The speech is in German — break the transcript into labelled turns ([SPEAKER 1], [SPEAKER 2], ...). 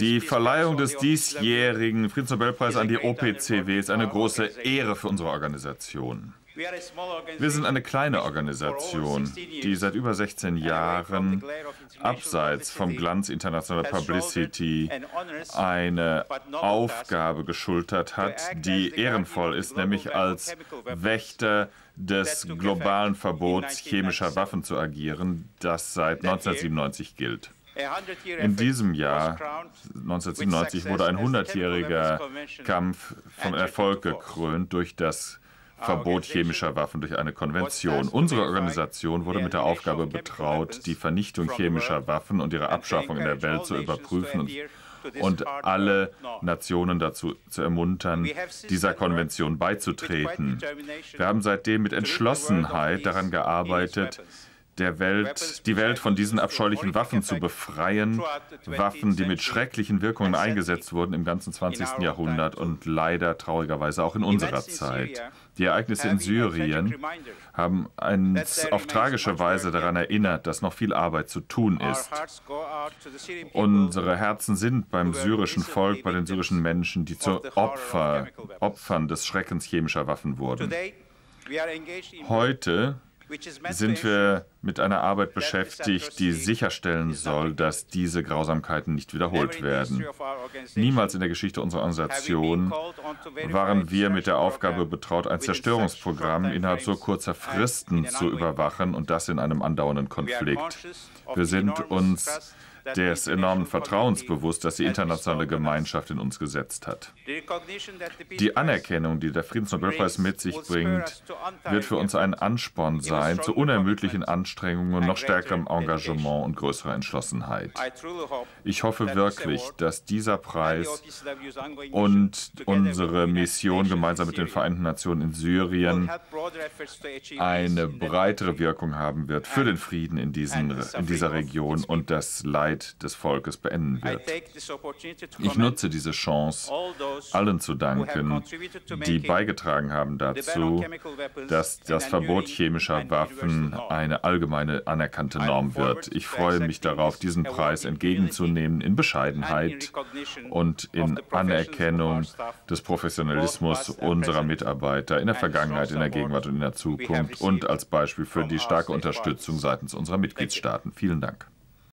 [SPEAKER 1] Die Verleihung des diesjährigen Friedensnobelpreises an die OPCW ist eine große Ehre für unsere Organisation. Wir sind eine kleine Organisation, die seit über 16 Jahren abseits vom Glanz internationaler Publicity eine Aufgabe geschultert hat, die ehrenvoll ist, nämlich als Wächter des globalen Verbots chemischer Waffen zu agieren, das seit 1997 gilt. In diesem Jahr, 1997, wurde ein 100-jähriger Kampf vom Erfolg gekrönt durch das Verbot chemischer Waffen durch eine Konvention. Unsere Organisation wurde mit der Aufgabe betraut, die Vernichtung chemischer Waffen und ihre Abschaffung in der Welt zu überprüfen und, und alle Nationen dazu zu ermuntern, dieser Konvention beizutreten. Wir haben seitdem mit Entschlossenheit daran gearbeitet, der Welt, die Welt von diesen abscheulichen Waffen zu befreien. Waffen, die mit schrecklichen Wirkungen eingesetzt wurden im ganzen 20. Jahrhundert und leider traurigerweise auch in unserer Zeit. Die Ereignisse in Syrien haben uns auf tragische Weise daran erinnert, dass noch viel Arbeit zu tun ist. Unsere Herzen sind beim syrischen Volk, bei den syrischen Menschen, die zu Opfer, Opfern des Schreckens chemischer Waffen wurden. Heute sind wir mit einer Arbeit beschäftigt, die sicherstellen soll, dass diese Grausamkeiten nicht wiederholt werden. Niemals in der Geschichte unserer Organisation waren wir mit der Aufgabe betraut, ein Zerstörungsprogramm innerhalb so kurzer Fristen zu überwachen und das in einem andauernden Konflikt. Wir sind uns des enormen Vertrauens bewusst, das die internationale Gemeinschaft in uns gesetzt hat. Die Anerkennung, die der Friedensnobelpreis mit sich bringt, wird für uns ein Ansporn sein zu unermüdlichen Anstrengungen, noch stärkerem Engagement und größerer Entschlossenheit. Ich hoffe wirklich, dass dieser Preis und unsere Mission gemeinsam mit den Vereinten Nationen in Syrien eine breitere Wirkung haben wird für den Frieden in, diesen, in dieser Region und das Leid Leid des Volkes beenden wird. Ich nutze diese Chance, allen zu danken, die beigetragen haben dazu, dass das Verbot chemischer Waffen eine allgemeine anerkannte Norm wird. Ich freue mich darauf, diesen Preis entgegenzunehmen in Bescheidenheit und in Anerkennung des Professionalismus unserer Mitarbeiter in der Vergangenheit, in der Gegenwart und in der Zukunft und als Beispiel für die starke Unterstützung seitens unserer Mitgliedstaaten. Vielen Dank.